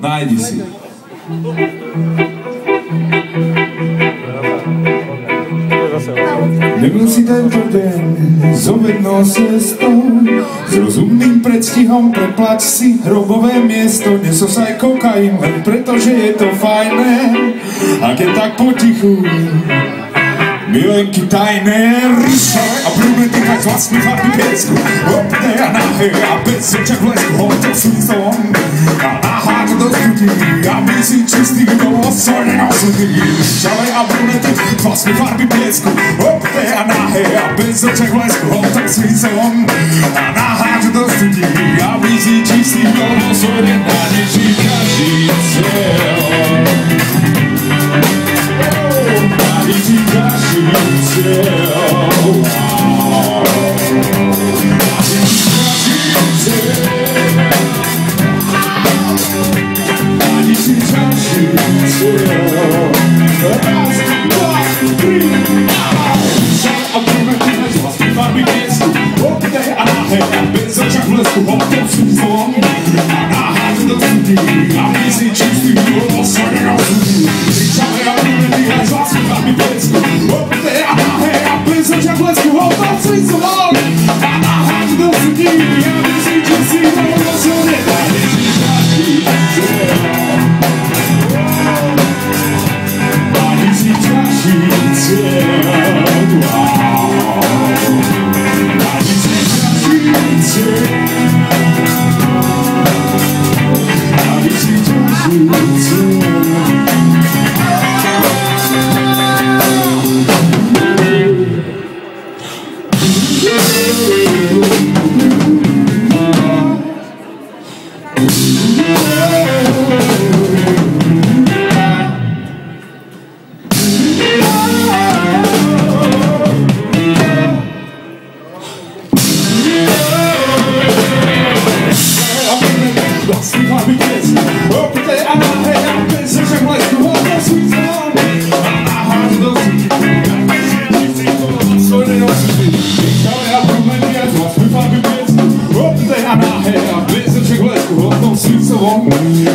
Najdi si. Nebyl si tento deň zovednou cestou S rozumným predstihom preplať si hrobové miesto. Nesosaj kokain len preto, že je to fajné. A keď tak potichu Tajné ryšové a dýchať z vlastní farby piesku Opné a nahé a bez očak v lesku hoďte slzom A naháť do studí, aby si čistý do osvojne nosudí Ryšové a brunety z vlastní farby piesku. Opné a nahé a bez Bez oczach blesku, hotem służą A na chacie do studii A misji czysty głos, a nie rozumie Chciałem,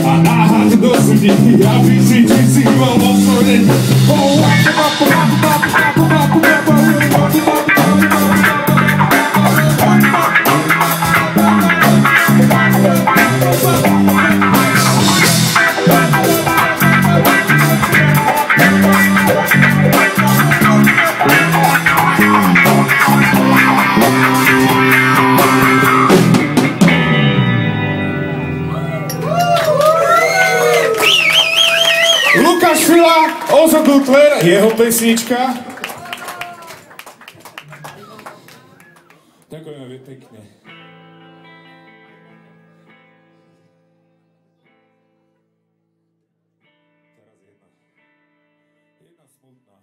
A náhad do sudí, aby si ti si mal osvodeň. Lukáš Fila, Ozo Dutler, jeho pesnička. Ďakujeme pekne. Teraz jedna. Jedna smutná.